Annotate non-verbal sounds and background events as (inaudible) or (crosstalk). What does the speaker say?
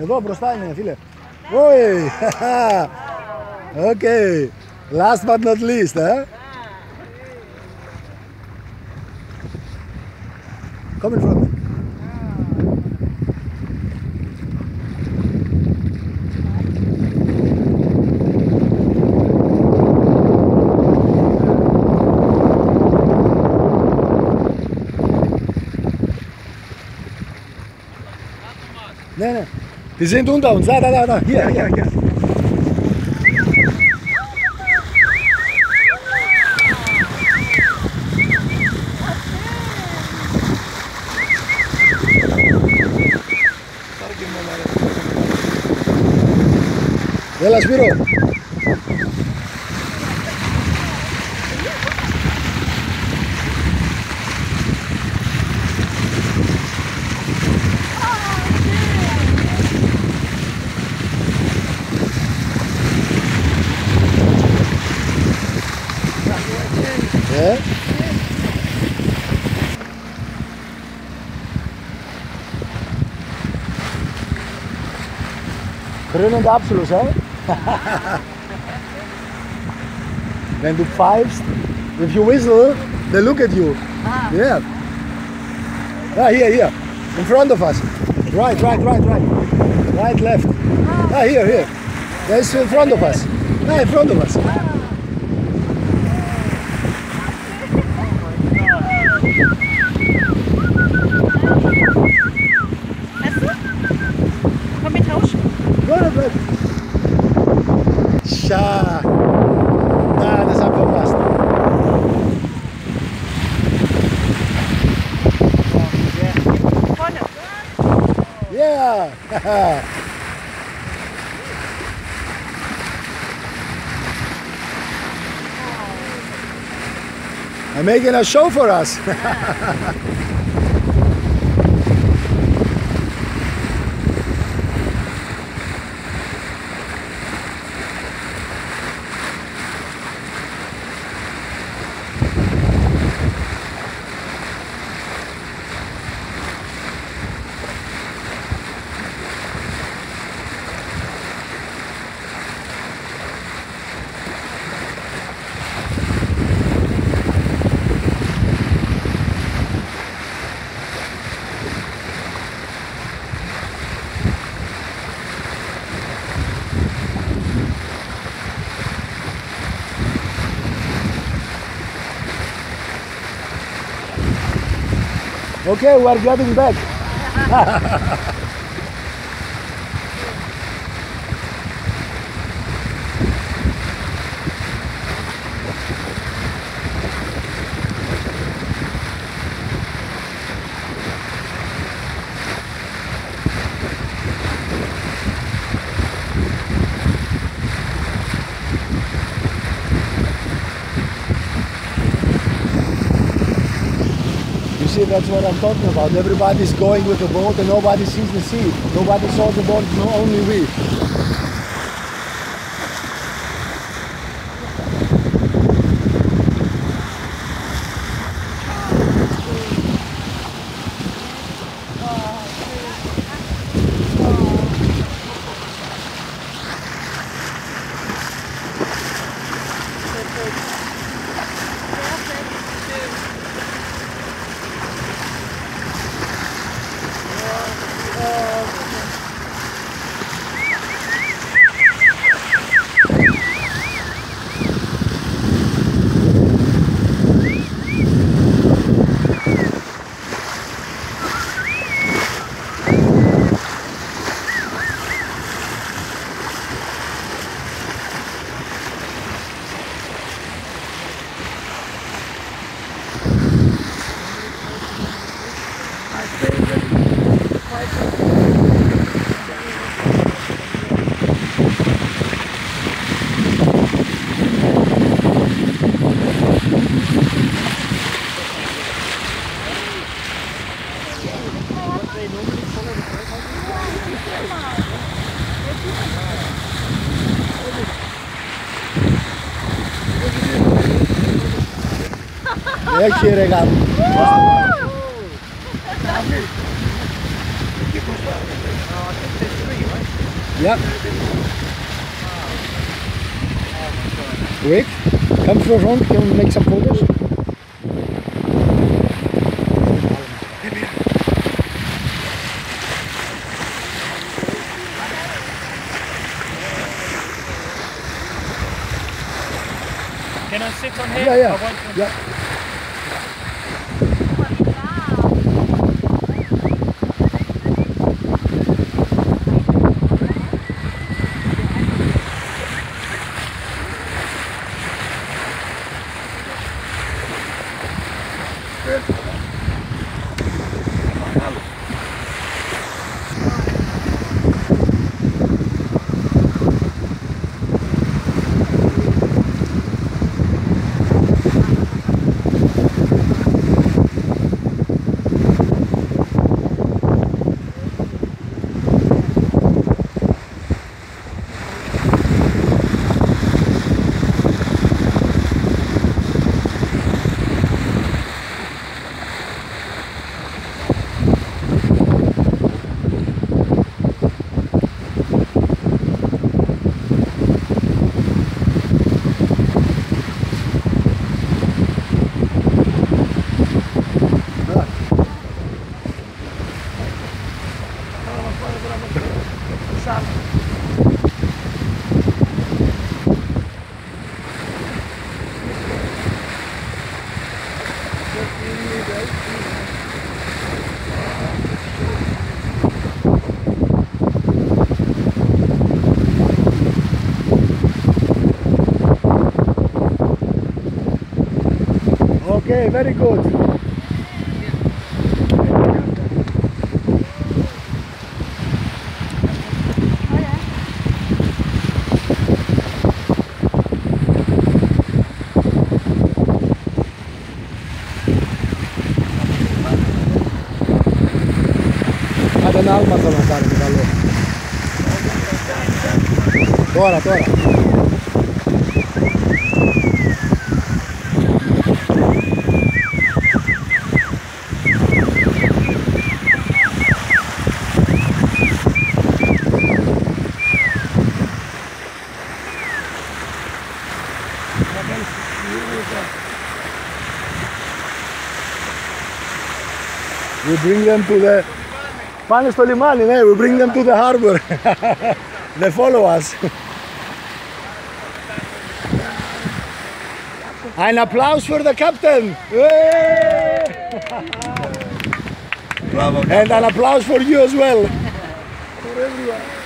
Εδώ μπροστά είναι, φίλε. Oi! okay. Last but not least, eh? Come in front. Nee, nee. Die sind unter uns. Da, da, da, da. Hier, hier, hier. Έλα Σπύρο. Krönende Abschluss, hä? Wenn du pfeifst, if you whistle, they look at you. Yeah. Ah, here, here. In front of us. Right, right, right, right. Right, left. Ah, here, here. There's in front of us. Ah, in front of us. Tja. Na, das hat verpasst. Yeah. I'm making a show for us. (laughs) Okay, we are getting back. (laughs) that's what I'm talking about. Everybody's going with the boat and nobody sees the sea. Nobody saw the boat, no, only we. Ecco i Ja. Yep. Wait, come for rond, round, can we make some photos? Can I sit on here? Yeah, yeah. Okay, very good. Adana alma solo, dale, dale. We bring them to the Panis Tolimani, eh? we bring them to the harbor. (laughs) they follow us. (laughs) An applause for the captain. Bravo, (laughs) captain. And an applause for you as well. for everyone.